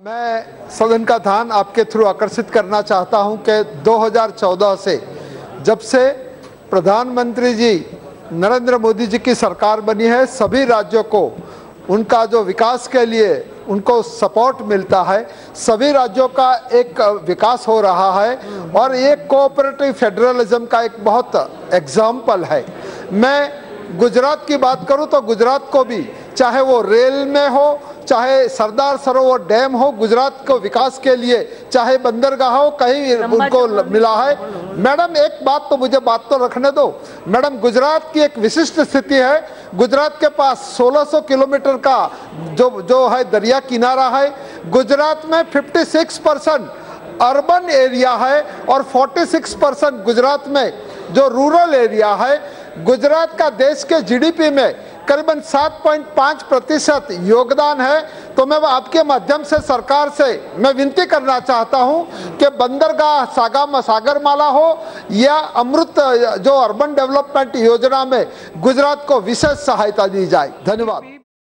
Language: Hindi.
मैं सदन का ध्यान आपके थ्रू आकर्षित करना चाहता हूँ कि 2014 से जब से प्रधानमंत्री जी नरेंद्र मोदी जी की सरकार बनी है, सभी राज्यों को उनका जो विकास के लिए उनको सपोर्ट मिलता है, सभी राज्यों का एक विकास हो रहा है और ये कोऑपरेटिव फेडरलिज्म का एक बहुत एग्ज़ाम्पल है। मैं गुजरात की बात करूँ तो गुजरात को भी, चाहे वो रेल में हो चाहे सरदार सरोवर डैम हो गुजरात को विकास के लिए चाहे बंदरगाह हो कहीं उनको मिला है। मैडम एक बात तो मुझे बात तो रखने दो। मैडम गुजरात की एक विशिष्ट स्थिति है। गुजरात के पास 1600 किलोमीटर का जो जो है दरिया किनारा है। गुजरात में 56 परसेंट अर्बन एरिया है और 46 परसेंट गुजरात में जो रूरल एरिया है। गुजरात का देश के जीडीपी में करीबन 7.5 प्रतिशत योगदान है। तो मैं आपके माध्यम से सरकार से मैं विनती करना चाहता हूँ कि बंदरगाह सागा सागरमाला हो या अमृत, जो अर्बन डेवलपमेंट योजना में गुजरात को विशेष सहायता दी जाए। धन्यवाद।